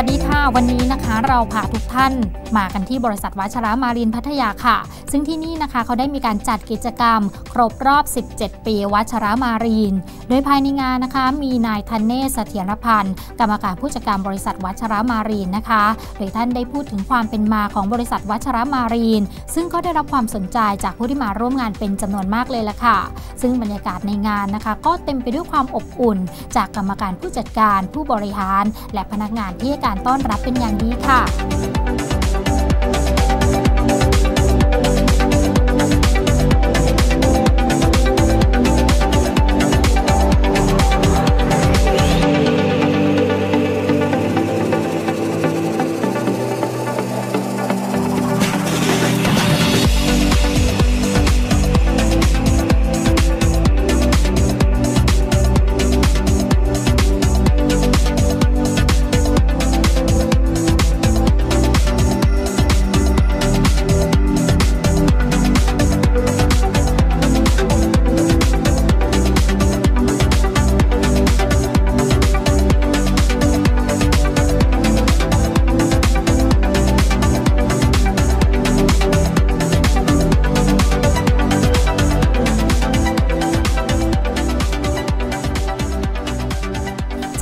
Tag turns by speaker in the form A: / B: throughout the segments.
A: วัสดีค่ะ วันนี้นะคะเราพาทุกท่านมากันที่บริษัทวัชรามารินพัทยาค่ะ ซึ่งที่นี่นะคะเขาได้มีการจัดกิจกรรม ครบรอบ 17 ปีวัชรามารีน โดยภายในงานนะคะมีนายทันเนศเสถียรพันธ์กรรมการผู้จัดการบริษัทวัชรามารีนนะคะโดยท่านได้พูดถึงความเป็นมาของบริษัทวัชรามารีน ซึ่งก็ได้รับความสนใจจากผู้ที่มาร่วมงานเป็นจำนวนมากเลยละค่ะ ซึ่งบรรยากาศในงานนะคะ ก็เต็มไปด้วยความอบอุ่น จากกรรมการผู้จัดการผู้บริหาร และพนักงานที่ให้การต้อนรับเป็นอย่างดีค่ะ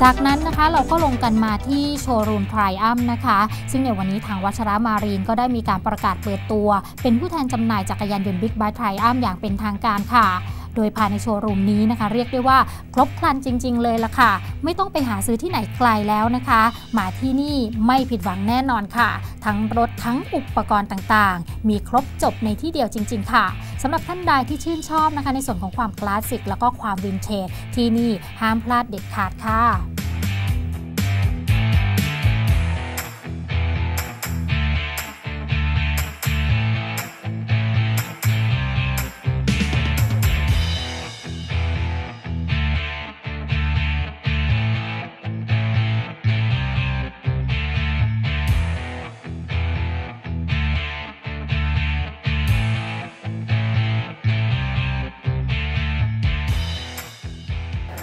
A: จากนั้นนะคะเราก็ลงกันมาที่โชว์รูมไทรอัมนะคะ ซึ่งในวันนี้ทางวัชระมารีนก็ได้มีการประกาศเปิดตัว เป็นผู้แทนจำหน่ายจักรยานยนต์บิ๊กไบค์ไทรอัมอย่างเป็นทางการค่ะโดยภายในโชว์รูมนี้นะคะ เรียกได้ว่าครบครันจริง ๆ เลยละค่ะ ไม่ต้องไปหาซื้อที่ไหนไกลแล้วนะคะ มาที่นี่ไม่ผิดหวังแน่นอนค่ะ ทั้งรถทั้งอุปกรณ์ต่างๆ มีครบจบในที่เดียวจริง ๆ ค่ะสำหรับท่านใดที่ชื่นชอบนะคะ ในส่วนของความคลาสสิกแล้วก็ความวินเทจที่นี่ห้ามพลาดเด็ดขาดค่ะ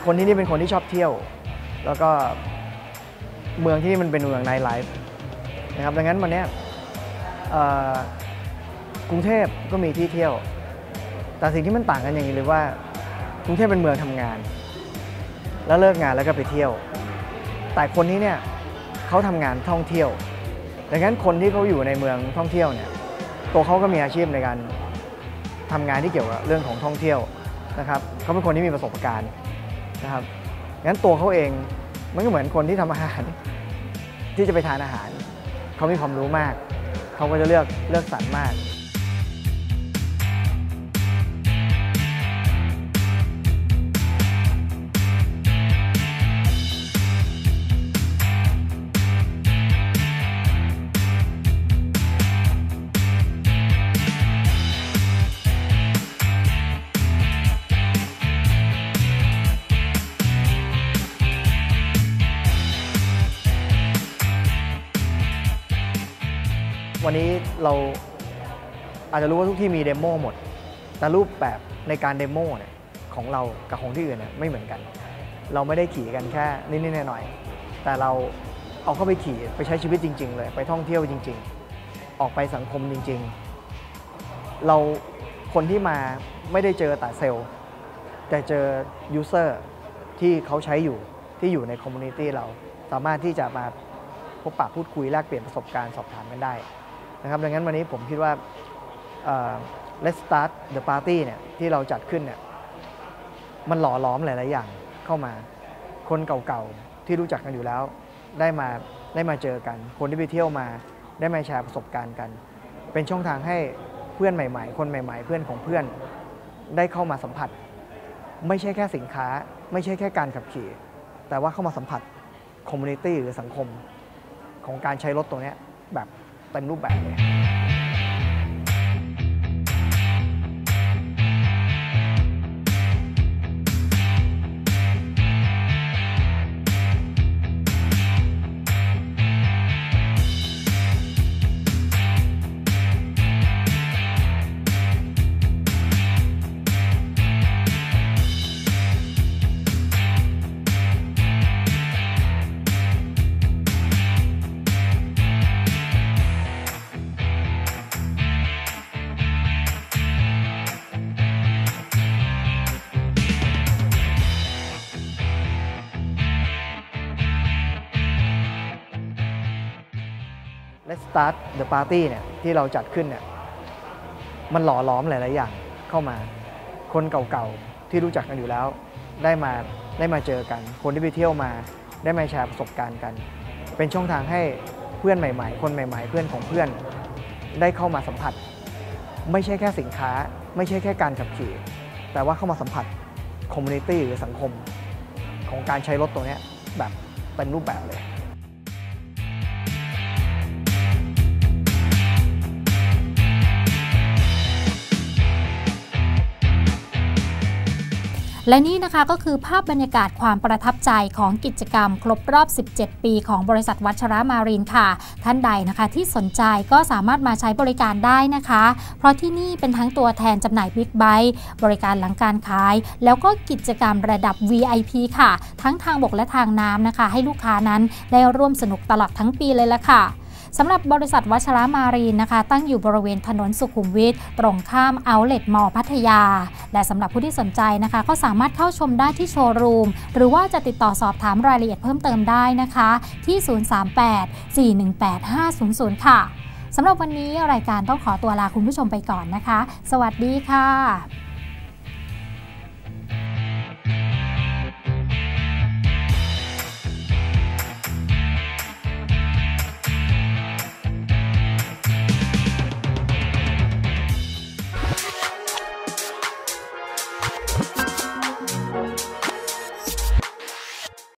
B: คนที่นี่เป็นคนที่ชอบเที่ยว แล้วก็เมืองที่นี่มันเป็นเมืองไนท์ไลฟ์นะครับดังนั้นวันนี้กรุงเทพก็มีที่เที่ยว แต่สิ่งที่มันต่างกันอย่างนี้เลยว่ากรุงเทพเป็นเมืองทำงาน แล้วเลิกงานแล้วก็ไปเที่ยว แต่คนนี้เนี่ยเขาทำงานท่องเที่ยว ดังนั้นคนที่เขาอยู่ในเมืองท่องเที่ยวเนี่ยตัวเขาก็มีอาชีพในการทำงานที่เกี่ยวกับเรื่องของท่องเที่ยวนะครับเขาเป็นคนที่มีประสบการณ์ นะครับงั้นตัวเขาเองมันก็เหมือนคนที่ทำอาหาร ที่จะไปทานอาหาร เขามีความรู้มาก เขาก็จะเลือกเลือกสรรมาก วันนี้เราอาจจะรู้ว่าทุกที่มี demo หมด แต่รูปแบบในการ demo เนี่ยของเรากับของที่อื่นเนี่ยไม่เหมือนกัน เราไม่ได้ขี่กันแค่นิดๆหน่อยๆแต่เราเอาเข้าไปขี่ไปใช้ชีวิตจริง ๆ เลย ไปท่องเที่ยวจริง ๆ ออกไปสังคมจริง ๆ เราคนที่มาไม่ได้เจอแต่เซลล์แต่เจอ user ที่เขาใช้อยู่ที่อยู่ใน community เราสามารถที่จะมาพบปะพูดคุยแลกเปลี่ยนประสบการณ์สอบถามกันได้ นะครับดังนั้นวันนี้ผมคิดว่า Let's Start the Party เนี่ยที่เราจัดขึ้นเนี่ยมันหล่อล้อมหลาย ๆ อย่างเข้ามา คนเก่า ๆ ที่รู้จักกันอยู่แล้ว ได้มาได้มาเจอกัน คนที่ไปเที่ยวมา ได้มาแชร์ประสบการณ์กัน เป็นช่องทางให้เพื่อนใหม่ ๆ คนใหม่ ๆ เพื่อนของเพื่อนได้เข้ามาสัมผัส ไม่ใช่แค่สินค้า ไม่ใช่แค่การขับขี่ แต่ว่าเข้ามาสัมผัสคอมมูนิตี้หรือสังคมของการใช้รถตัวนี้แบบ เต็มรูปแบบเลย Start the Party เนี่ยที่เราจัดขึ้นเนี่ยมันหล่อล้อมหลาย ๆ อย่างเข้ามา คนเก่า ๆ ที่รู้จักกันอยู่แล้ว ได้มาได้มาเจอกัน คนที่ไปเที่ยวมา ได้มาแชร์ประสบการณ์กัน เป็นช่องทางให้เพื่อนใหม่ ๆ คนใหม่ ๆ เพื่อนของเพื่อน ได้เข้ามาสัมผัส ไม่ใช่แค่สินค้า ไม่ใช่แค่การขับขี่แต่ว่าเข้ามาสัมผัสคอมมูนิตี้หรือสังคม ของการใช้รถตัวนี้แบบเป็นรูปแบบเลย
A: และนี่นะคะก็คือภาพบรรยากาศความประทับใจของกิจกรรม ครบรอบ 17 ปีของบริษัทวัชระมารินค่ะ ท่านใดนะคะที่สนใจก็สามารถมาใช้บริการได้นะคะ เพราะที่นี่เป็นทั้งตัวแทนจำหน่ายบิ๊กไบค์บริการหลังการขาย แล้วก็กิจกรรมระดับ VIP ค่ะ ทั้งทางบกและทางน้ำนะคะ ให้ลูกค้านั้นได้ร่วมสนุกตลอดทั้งปีเลยละค่ะ สำหรับบริษัทวัชระมารีนนะคะ ตั้งอยู่บริเวณถนนสุขุมวิทตรงข้ามเอาเล t มอพัทยา และสำหรับผู้ที่สนใจนะคะ ก็สามารถเข้าชมได้ที่โชว์รูม หรือว่าจะติดต่อสอบถามรายละเอียดเพิ่มเติมได้นะคะ ที่ 038-418-500 ค่ะสำหรับวันนี้รายการต้องขอตัวลาคุณผู้ชมไปก่อนนะคะ สวัสดีค่ะ